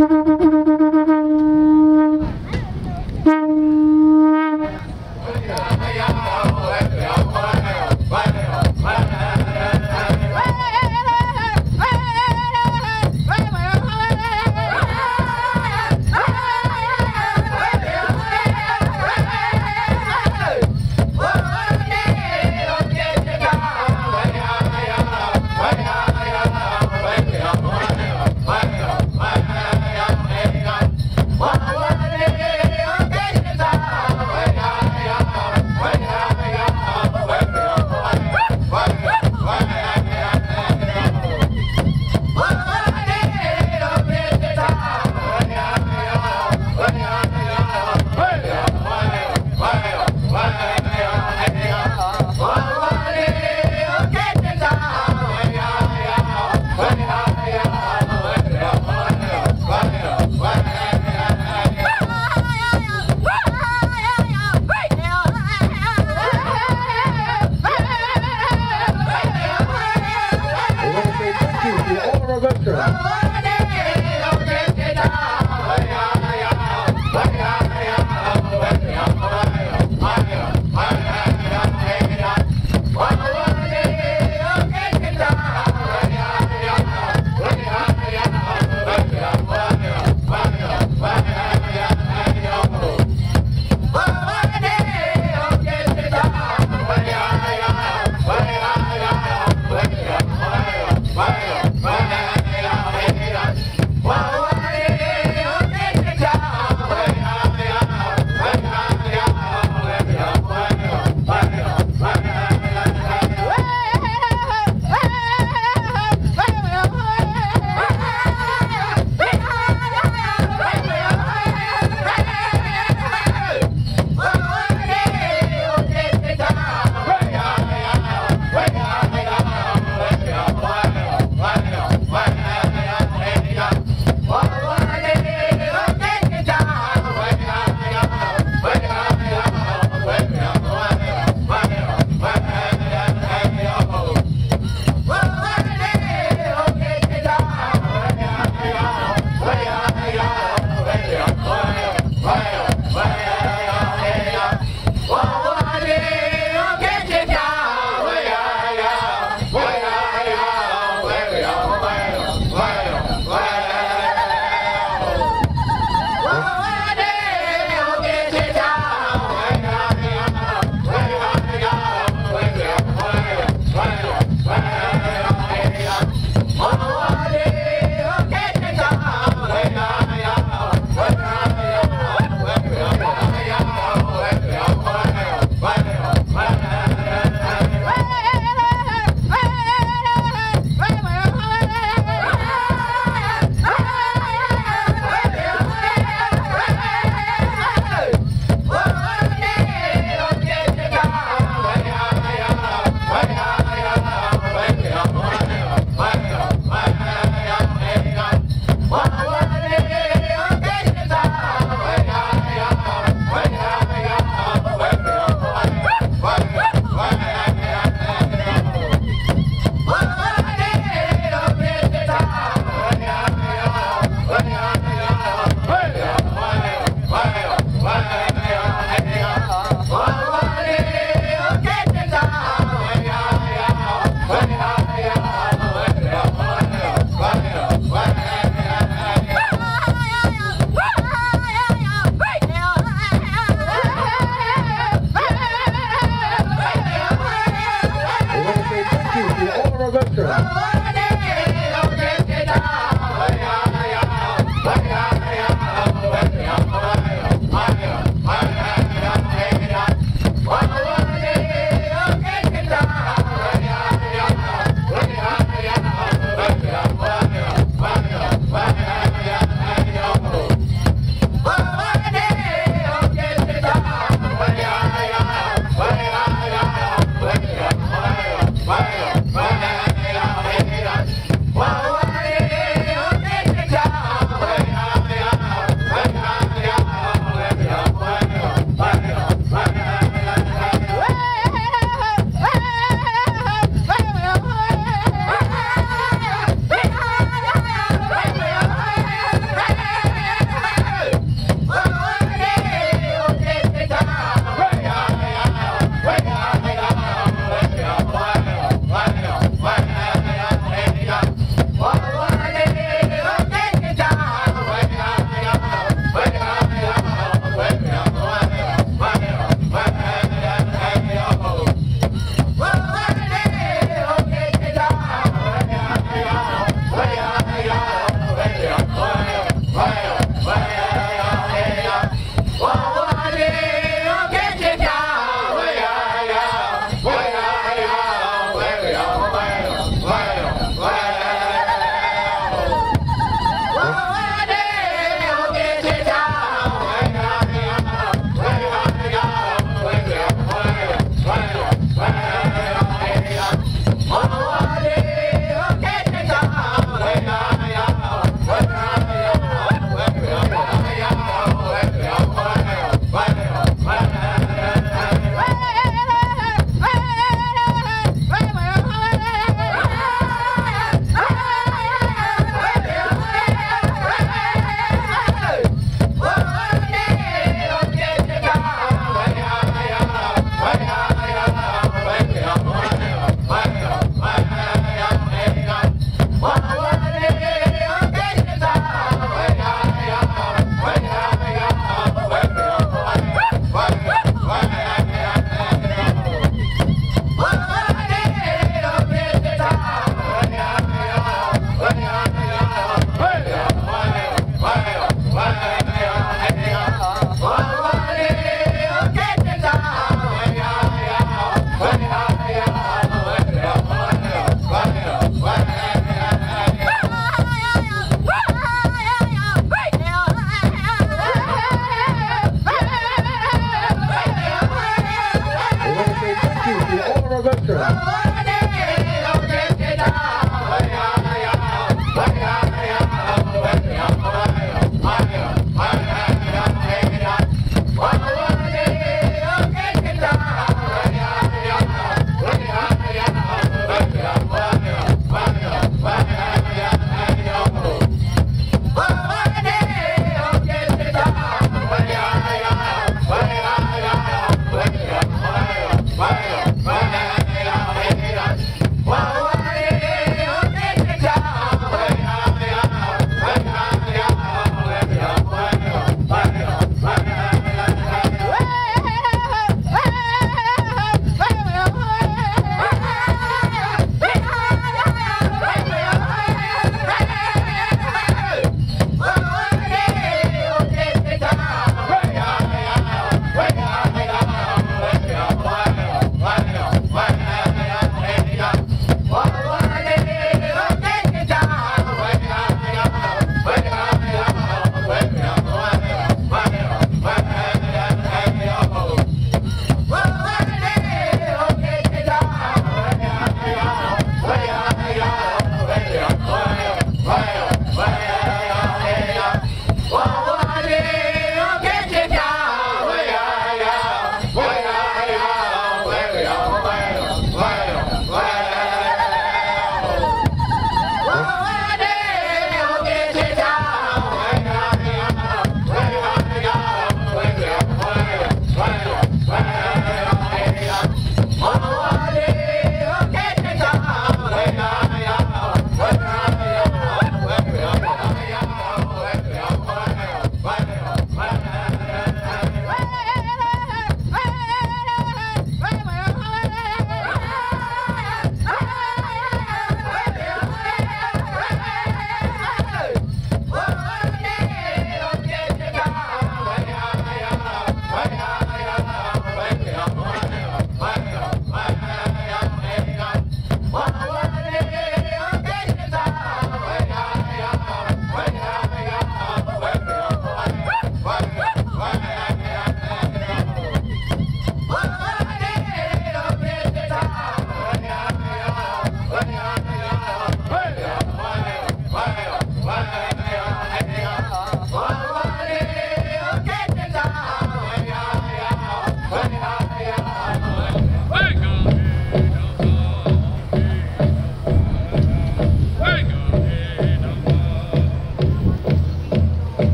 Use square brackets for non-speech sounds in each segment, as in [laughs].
Bye. [laughs] Central Victory.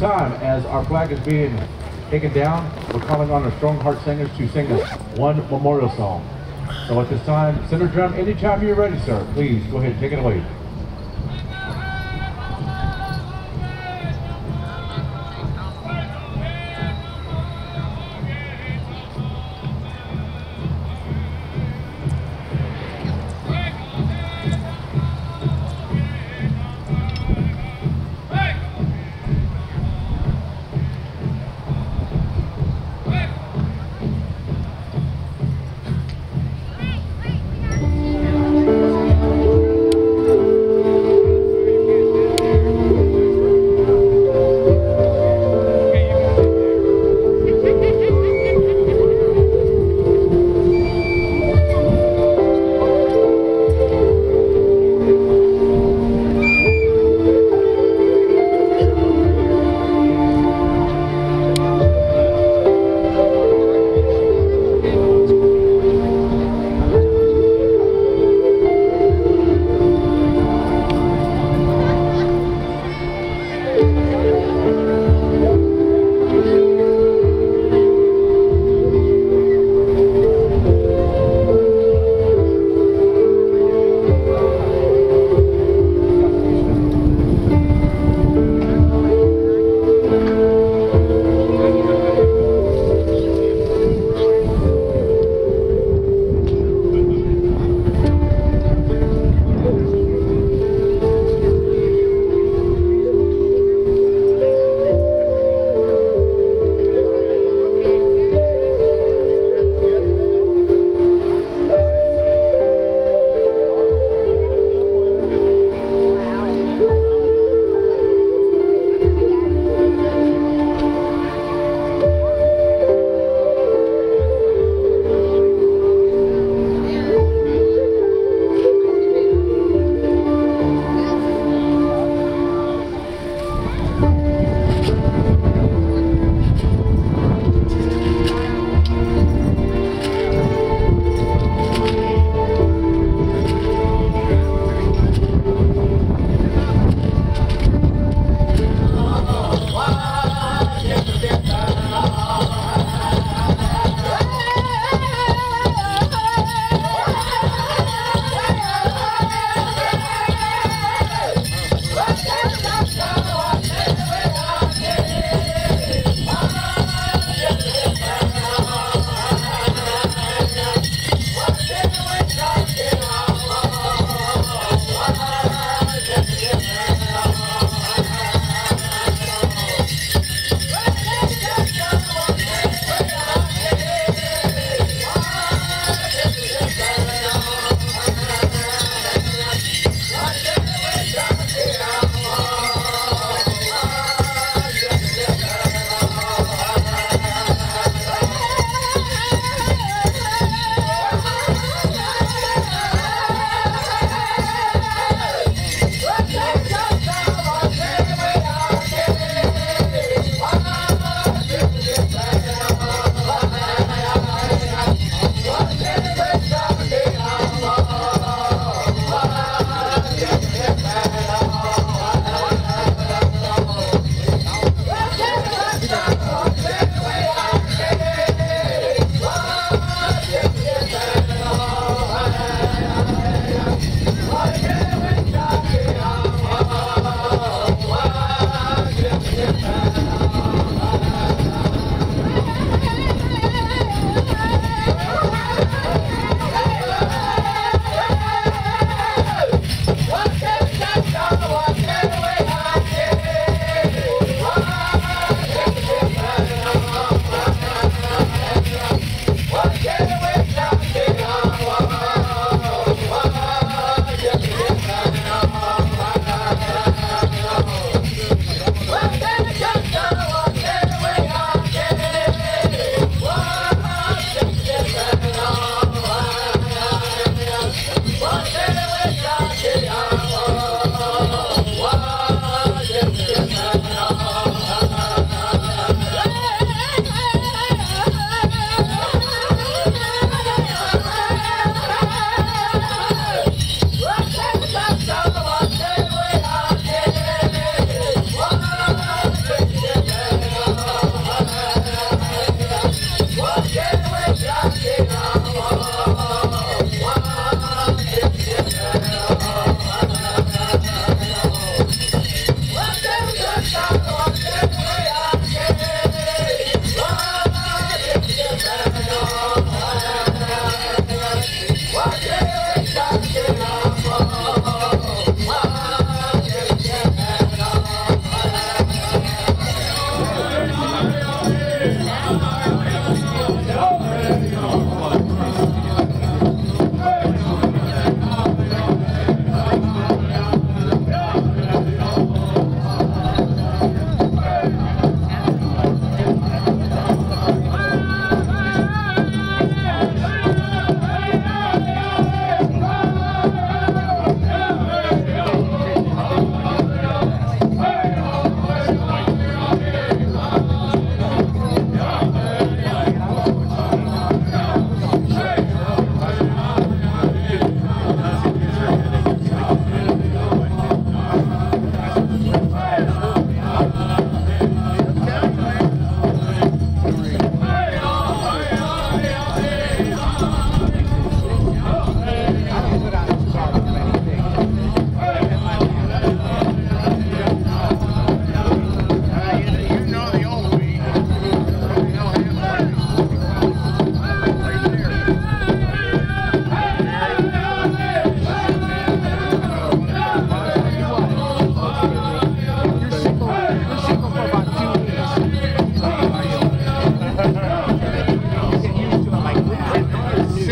Time, as our flag is being taken down, we're calling on our Strong Heart Singers to sing us one memorial song. So at this time, center drum, anytime you're ready, sir, please go ahead and take it away. Yes.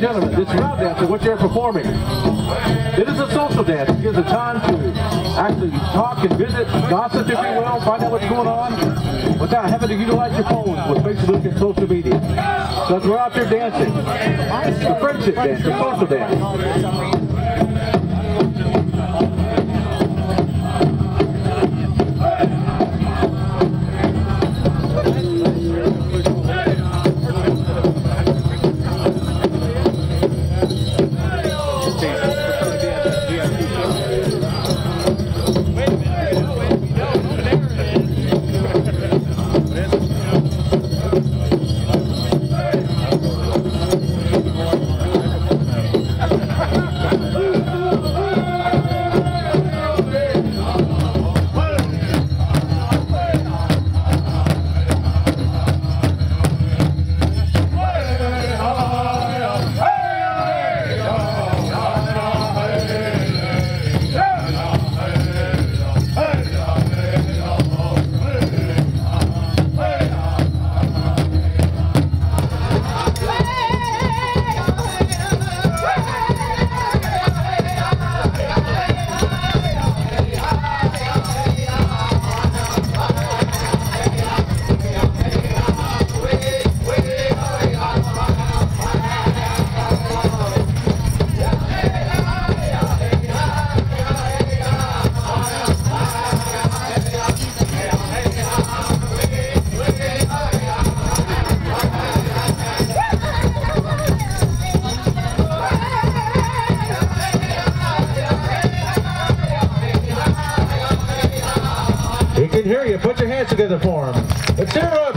To what you're performing. It is a social dance. It gives a time to actually talk and visit, gossip if you will, find out what's going on without having to utilize your phones with Facebook and social media. So we're out there dancing, the friendship dance, the social dance. Hands together for him. Let's hear applause.